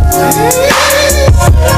Yeah.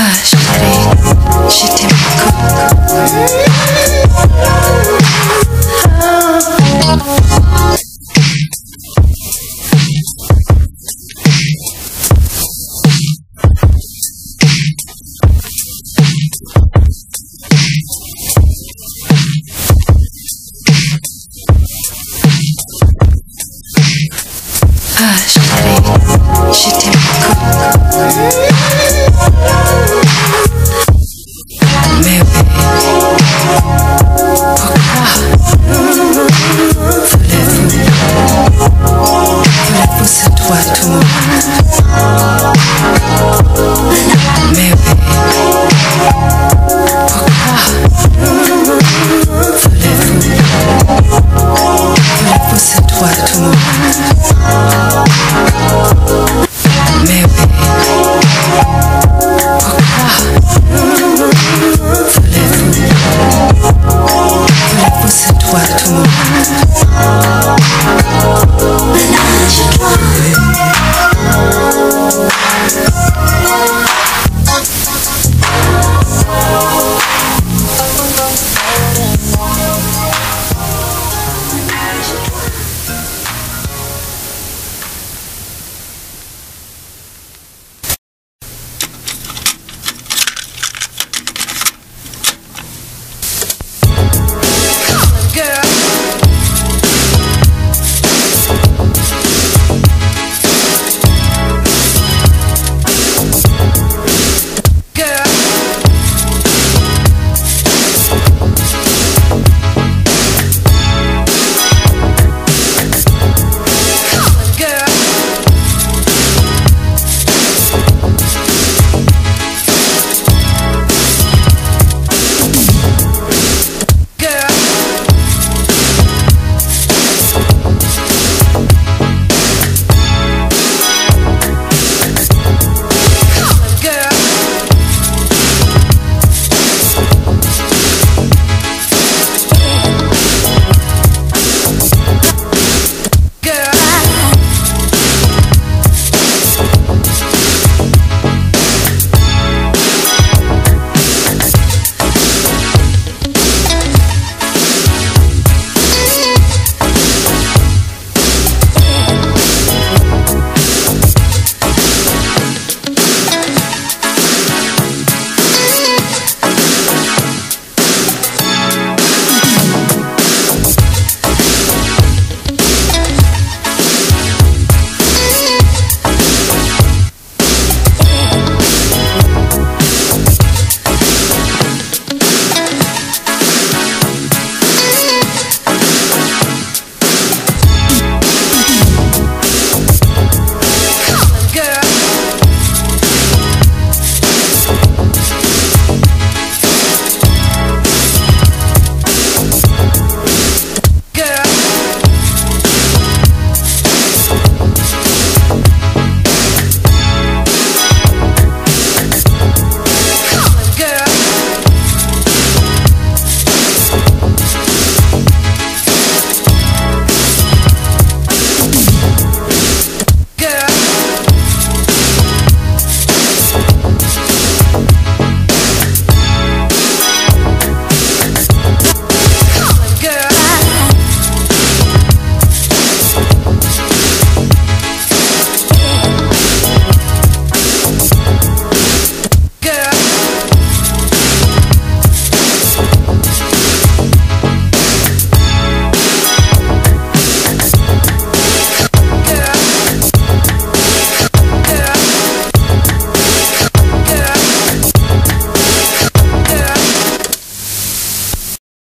hush.